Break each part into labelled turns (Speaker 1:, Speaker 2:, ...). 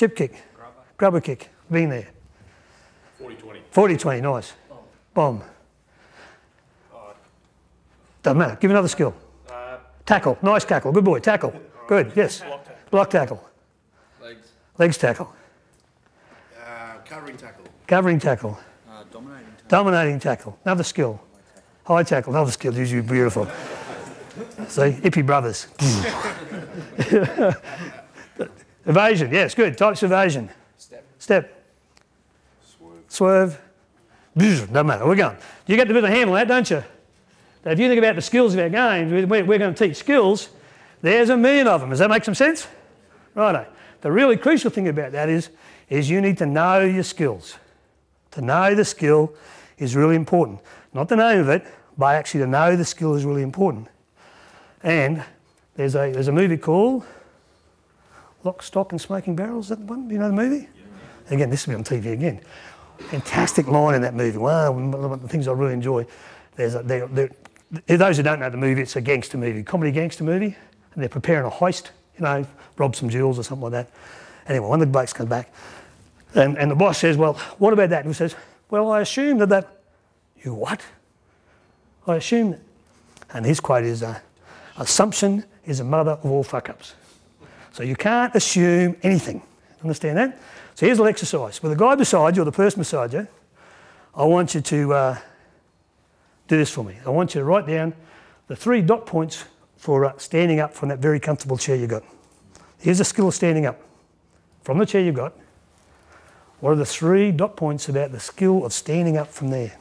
Speaker 1: Chip kick.
Speaker 2: Grubber.
Speaker 1: Grubber kick. Been there.
Speaker 3: 40-20.
Speaker 1: 40 20, nice. Bomb. Doesn't matter. Give another skill.
Speaker 3: Uh,
Speaker 1: Tackle. Nice tackle. Good boy. Tackle. Good. Yes.
Speaker 3: block tackle.
Speaker 1: Block tackle.
Speaker 2: Legs.
Speaker 1: Legs tackle.
Speaker 3: Uh, covering tackle.
Speaker 1: Covering tackle.
Speaker 2: Uh, dominating. Tackle.
Speaker 1: Dominating tackle. Another skill. High tackle. Another skill. Usually beautiful. See? Hippie brothers. evasion. Yes, good. Types of evasion.
Speaker 2: Step.
Speaker 1: Step. Swerve. Doesn't matter. We're going. You get the bit of handle that, don't you? Now, if you think about the skills of our games, we're, we're going to teach skills. There's a million of them. Does that make some sense? Righto. The really crucial thing about that is, is you need to know your skills. To know the skill is really important. Not the name of it, but actually to know the skill is really important. And there's a, there's a movie called Lock, Stock and Smoking Barrels. That one? You know the movie? Again, this will be on TV again. Fantastic line in that movie. One of the things I really enjoy. There's a, there, there, those who don't know the movie, it's a gangster movie, comedy gangster movie, and they're preparing a heist, you know, rob some jewels or something like that. Anyway, one of the blokes comes back, and, and the boss says, Well, what about that? And he says, Well, I assume that that. You what? I assume that. And his quote is, uh, Assumption is the mother of all fuck ups. So you can't assume anything. Understand that? So here's a little exercise. With the guy beside you or the person beside you, I want you to uh, do this for me. I want you to write down the three dot points for uh, standing up from that very comfortable chair you got. Here's a skill of standing up from the chair you've got. What are the three dot points about the skill of standing up from there?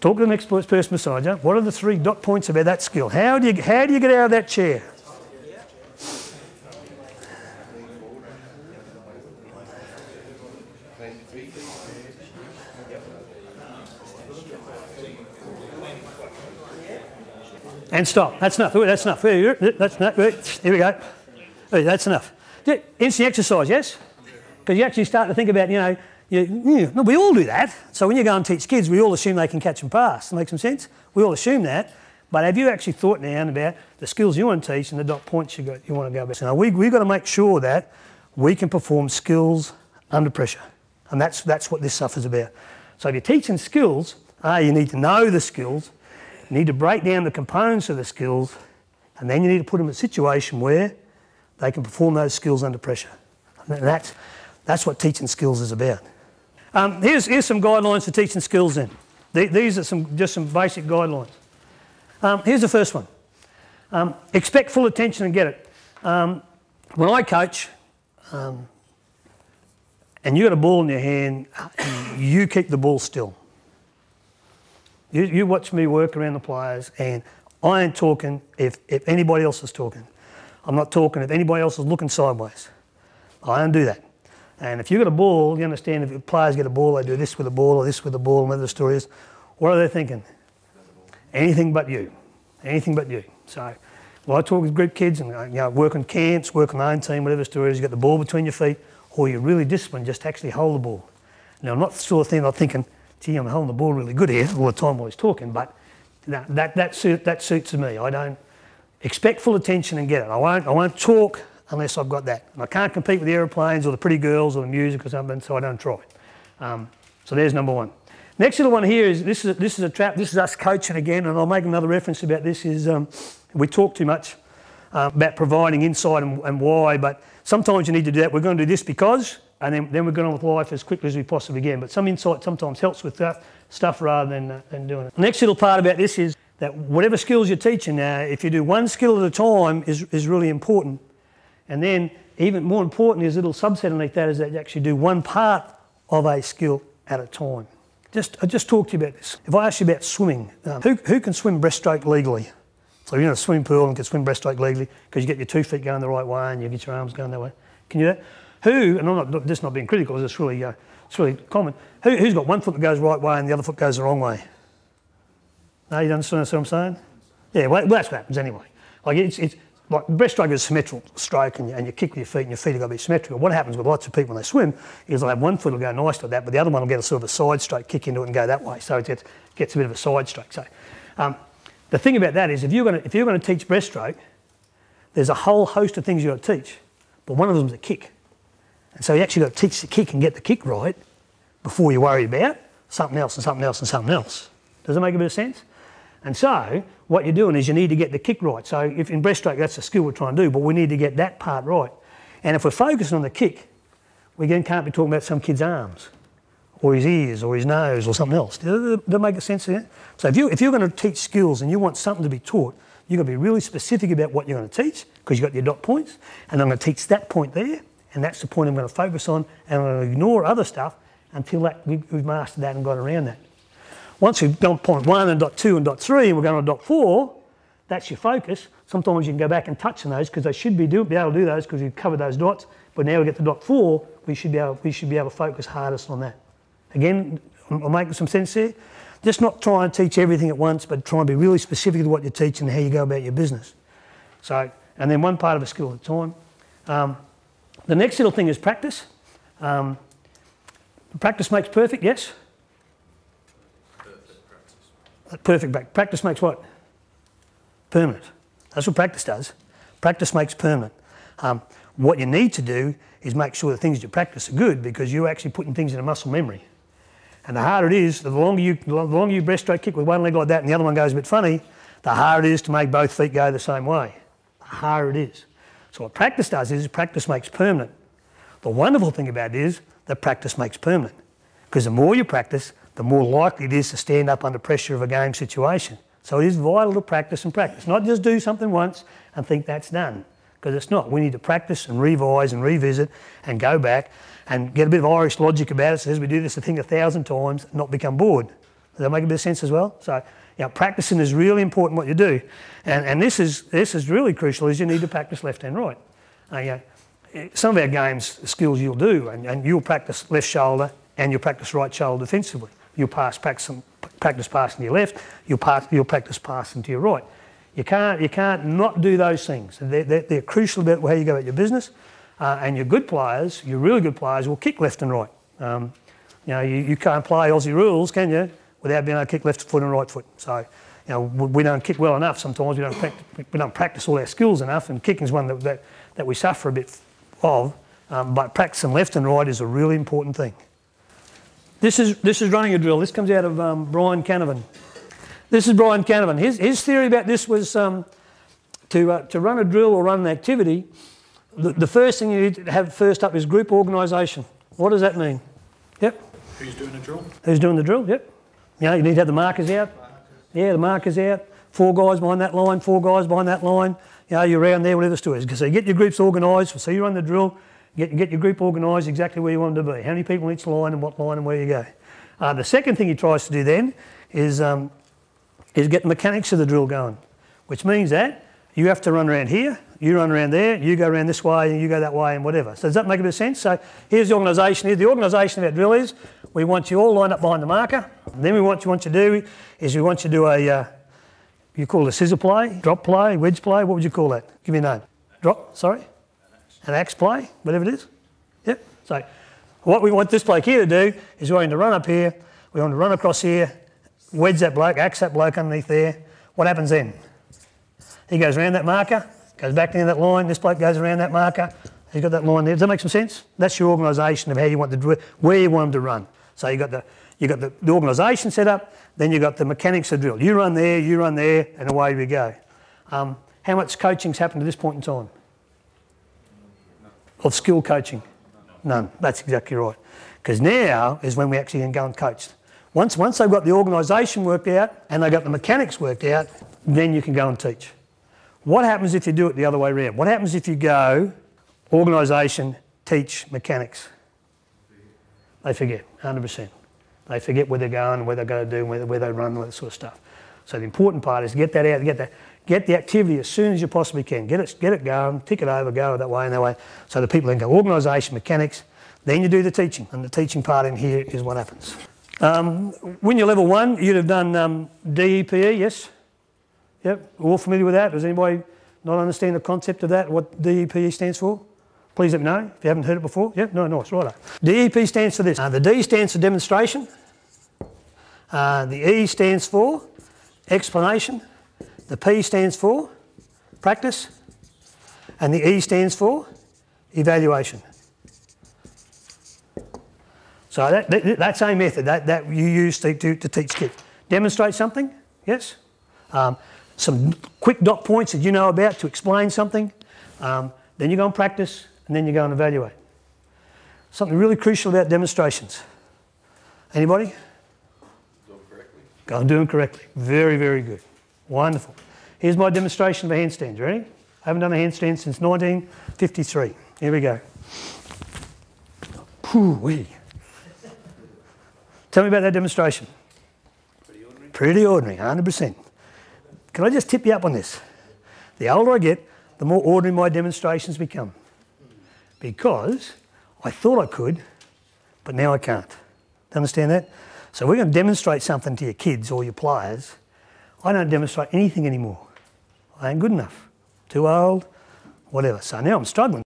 Speaker 1: Talk to the next person beside you. What are the three dot points about that skill? How do you, how do you get out of that chair? And stop. That's enough. That's enough. That's enough. Here we go. That's enough. Yeah, Instant exercise, yes? Because you actually start to think about, you know, you, no, we all do that. So when you go and teach kids, we all assume they can catch and pass. Makes some sense? We all assume that. But have you actually thought now about the skills you want to teach and the dot points you, got, you want to go back? So now we, we've got to make sure that we can perform skills under pressure. And that's, that's what this stuff is about. So if you're teaching skills, A, you need to know the skills, you need to break down the components of the skills, and then you need to put them in a situation where they can perform those skills under pressure. And that's, that's what teaching skills is about. Um, here's, here's some guidelines for teaching skills then. The- These are some, just some basic guidelines. Um, here's the first one. Um, expect full attention and get it. Um, when I coach, um, and you got a ball in your hand, you keep the ball still. You, you watch me work around the players, and I ain't talking if, if anybody else is talking. I'm not talking if anybody else is looking sideways. I don't do that. And if you've got a ball, you understand if players get a ball, they do this with a ball or this with a ball, and whatever the story is. What are they thinking? Anything but you. Anything but you. So, when I talk with group kids and you know, work on camps, work on my own team, whatever the story is, you've got the ball between your feet, or you're really disciplined just to actually hold the ball. Now, I'm not sort of thing I'm thinking, gee, I'm holding the ball really good here all the time while he's talking, but that, that, that, suit, that suits me. I don't expect full attention and get it. I won't, I won't talk unless I've got that. And I can't compete with the aeroplanes or the pretty girls or the music or something, so I don't try. Um, so there's number one. Next little one here is this is this is a trap. This is us coaching again, and I'll make another reference about this. Is um, we talk too much uh, about providing insight and, and why, but sometimes you need to do that. We're going to do this because, and then, then we're going on with life as quickly as we possibly can. But some insight sometimes helps with that stuff rather than, uh, than doing it. Next little part about this is that whatever skills you're teaching now, if you do one skill at a time, is, is really important. And then, even more important, is a little subset underneath that is that you actually do one part of a skill at a time. Just, I just talked to you about this. If I ask you about swimming, um, who, who can swim breaststroke legally? So you're in a swimming pool and can swim breaststroke legally because you get your two feet going the right way and you get your arms going that way. Can you do that? Who, and I'm not just not being critical, it's really, uh, it's really common. Who, who's got one foot that goes right way and the other foot goes the wrong way? No, you understand what I'm saying? Yeah, well, that's what happens anyway. Like it's, it's like breaststroke is a symmetrical stroke and you, and you kick with your feet and your feet have got to be symmetrical. What happens with lots of people when they swim is they'll have one foot will go nice like that, but the other one will get a sort of a side stroke kick into it and go that way. So it gets, gets a bit of a side stroke. So um, the thing about that is if you're going to, if you're going to teach breaststroke, there's a whole host of things you've got to teach, but one of them is a kick. And so you actually got to teach the kick and get the kick right before you worry about something else and something else and something else. Does that make a bit of sense? And so what you're doing is you need to get the kick right. So if in breaststroke that's a skill we're trying to do, but we need to get that part right. And if we're focusing on the kick, we again can't be talking about some kid's arms or his ears or his nose or something else. Does that make a sense? Here? So if, you, if you're going to teach skills and you want something to be taught, you've got to be really specific about what you're going to teach because you've got your dot points and I'm going to teach that point there and that's the point I'm going to focus on and I'm going to ignore other stuff until that, we've mastered that and got around that. Once we've done point one and dot two and dot three and we're going to dot four, that's your focus. Sometimes you can go back and touch on those because they should be, do, be able to do those because we've covered those dots. But now we get to dot four, we should be able, we should be able to focus hardest on that. Again, I'm making some sense here. Just not try and teach everything at once, but try and be really specific to what you're teaching and how you go about your business. So, and then one part of a skill at a time. Um, the next little thing is practice. Um, practice makes perfect, yes? Perfect practice makes what? Permanent. That's what practice does. Practice makes permanent. Um, what you need to do is make sure the things you practice are good because you're actually putting things in a muscle memory. And the harder it is, the longer you, the longer you breaststroke kick with one leg like that and the other one goes a bit funny, the harder it is to make both feet go the same way. The harder it is. So what practice does is practice makes permanent. The wonderful thing about it is that practice makes permanent. Because the more you practice, the more likely it is to stand up under pressure of a game situation. So it is vital to practice and practice, not just do something once and think that's done, because it's not. We need to practice and revise and revisit and go back and get a bit of Irish logic about it. So as we do this thing a thousand times not become bored. Does that make a bit of sense as well? So, you know, practicing is really important what you do. And, and this, is, this is really crucial is you need to practice left and right. Uh, you know, some of our games, skills you'll do, and, and you'll practice left shoulder and you'll practice right shoulder defensively. You'll pass, practice, practice passing to your left, you'll, pass, you'll practice passing to your right. You can't, you can't not do those things. They're, they're, they're crucial about how you go about your business. Uh, and your good players, your really good players, will kick left and right. Um, you know, you, you can't play Aussie rules, can you, without being able to kick left foot and right foot. So, you know, we don't kick well enough sometimes. We don't practice, we don't practice all our skills enough, and kicking is one that, that, that we suffer a bit of. Um, but practicing left and right is a really important thing. This is, this is running a drill. This comes out of um, Brian Canavan. This is Brian Canavan. His, his theory about this was um, to, uh, to run a drill or run an activity, the, the first thing you need to have first up is group organisation. What does that mean? Yep.
Speaker 3: Who's doing the drill?
Speaker 1: Who's doing the drill? Yep. You know, you need to have the markers out. Yeah, the markers out. Four guys behind that line, four guys behind that line. You know, you're around there, whatever the story is. So you get your groups organised. So you run the drill, Get, get your group organised exactly where you want them to be. How many people in each line and what line and where you go. Uh, the second thing he tries to do then is, um, is get the mechanics of the drill going, which means that you have to run around here, you run around there, you go around this way, and you go that way, and whatever. So does that make a bit of sense? So here's the organisation. Here, the organisation of our drill is we want you all lined up behind the marker. Then we want you want to do is we want you to do a uh, you call it a scissor play, drop play, wedge play. What would you call that? Give me a name. Drop. Sorry an axe play, whatever it is. Yep. So what we want this bloke here to do is we want him to run up here, we want to run across here, wedge that bloke, axe that bloke underneath there. What happens then? He goes around that marker, goes back into that line, this bloke goes around that marker, he's got that line there. Does that make some sense? That's your organisation of how you want to where you want them to run. So you got the you got the, the organisation set up, then you've got the mechanics of drill. You run there, you run there, and away we go. Um, how much coaching's happened to this point in time? of skill coaching? None. That's exactly right. Because now is when we actually can go and coach. Once, once they've got the organisation worked out and they've got the mechanics worked out, then you can go and teach. What happens if you do it the other way around? What happens if you go organisation, teach, mechanics? They forget, 100%. They forget where they're going, where they're going to do, where, where they run, all that sort of stuff. So the important part is get that out, get that, Get the activity as soon as you possibly can. Get it, get it going, tick it over, go that way and that way. So the people can go organisation, mechanics. Then you do the teaching, and the teaching part in here is what happens. Um, when you're level one, you'd have done um, DEPE, yes? Yep, all familiar with that? Does anybody not understand the concept of that, what DEPE stands for? Please let me know if you haven't heard it before. Yep, no, nice, right. DEP stands for this. Uh, the D stands for demonstration. Uh, the E stands for explanation. The P stands for practice, and the E stands for evaluation. So that, that, that same method that, that you use to, to, to teach kids. Demonstrate something, yes? Um, some quick dot points that you know about to explain something. Um, then you go and practice, and then you go and evaluate. Something really crucial about demonstrations. Anybody?
Speaker 3: Do it correctly.
Speaker 1: Go and do them correctly. Very, very good. Wonderful. Here's my demonstration of a handstand. Ready? I haven't done a handstand since 1953. Here we go. Pooh-wee. Tell me about that demonstration.
Speaker 3: Pretty ordinary.
Speaker 1: Pretty ordinary, 100%. Can I just tip you up on this? The older I get, the more ordinary my demonstrations become. Because I thought I could, but now I can't. Understand that? So we're going to demonstrate something to your kids or your players. I don't demonstrate anything anymore. I ain't good enough. Too old, whatever. So now I'm struggling.